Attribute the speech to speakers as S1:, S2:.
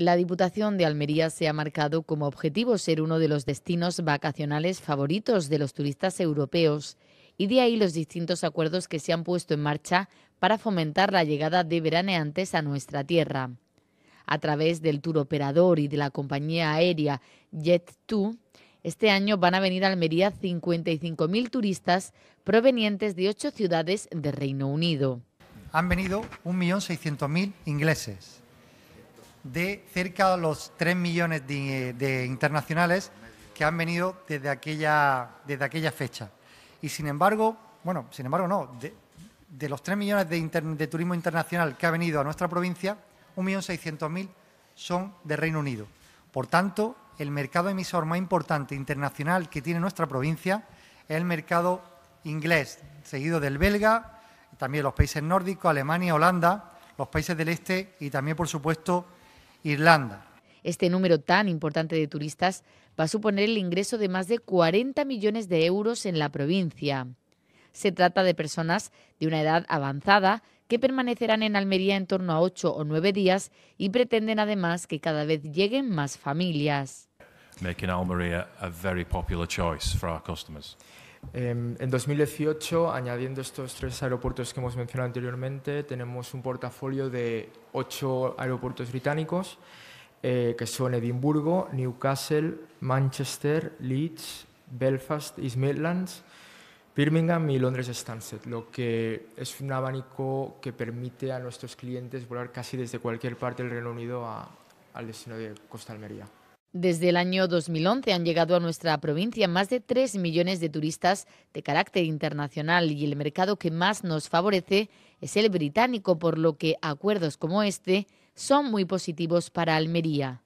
S1: La Diputación de Almería se ha marcado como objetivo ser uno de los destinos vacacionales favoritos de los turistas europeos y de ahí los distintos acuerdos que se han puesto en marcha para fomentar la llegada de veraneantes a nuestra tierra. A través del tour operador y de la compañía aérea Jet2, este año van a venir a Almería 55.000 turistas provenientes de ocho ciudades de Reino Unido.
S2: Han venido 1.600.000 ingleses, de cerca de los 3 millones de, internacionales que han venido desde aquella, desde aquella fecha. Y sin embargo, bueno, sin embargo no, de, los 3 millones de, turismo internacional que ha venido a nuestra provincia, 1.600.000 son de Reino Unido. Por tanto, el mercado emisor más importante internacional que tiene nuestra provincia es el mercado inglés, seguido del belga, también los países nórdicos, Alemania, Holanda, los países del este y también, por supuesto, Irlanda.
S1: Este número tan importante de turistas va a suponer el ingreso de más de 40 millones de euros en la provincia. Se trata de personas de una edad avanzada que permanecerán en Almería en torno a ocho o nueve días y pretenden además que cada vez lleguen más familias.
S3: Em, en 2018, añadiendo estos tres aeropuertos que hemos mencionado anteriormente, tenemos un portafolio de ocho aeropuertos británicos eh, que son Edimburgo, Newcastle, Manchester, Leeds, Belfast, East Midlands, Birmingham y Londres Stansted, lo que es un abanico que permite a nuestros clientes volar casi desde cualquier parte del Reino Unido al destino de Costa Almería.
S1: Desde el año 2011 han llegado a nuestra provincia más de 3 millones de turistas de carácter internacional y el mercado que más nos favorece es el británico, por lo que acuerdos como este son muy positivos para Almería.